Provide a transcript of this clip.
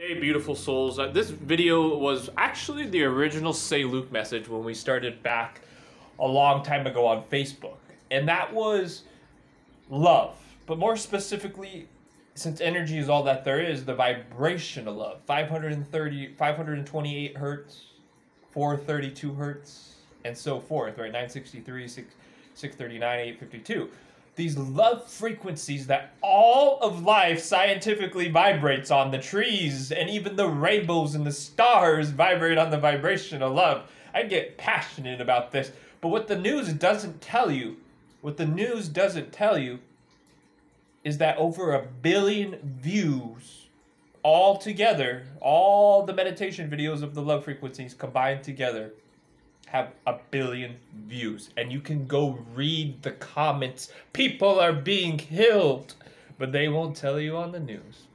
Hey, beautiful souls. Uh, this video was actually the original Seiluke message when we started back a long time ago on Facebook. And that was love. But more specifically, since energy is all that there is, the vibration of love. 530, 528 hertz, 432 hertz, and so forth, right? 963, 6, 639, 852 these love frequencies that all of life scientifically vibrates on. The trees and even the rainbows and the stars vibrate on the vibration of love. I get passionate about this. But what the news doesn't tell you, what the news doesn't tell you, is that over a billion views all together, all the meditation videos of the love frequencies combined together, have a billion views. And you can go read the comments. People are being killed. But they won't tell you on the news.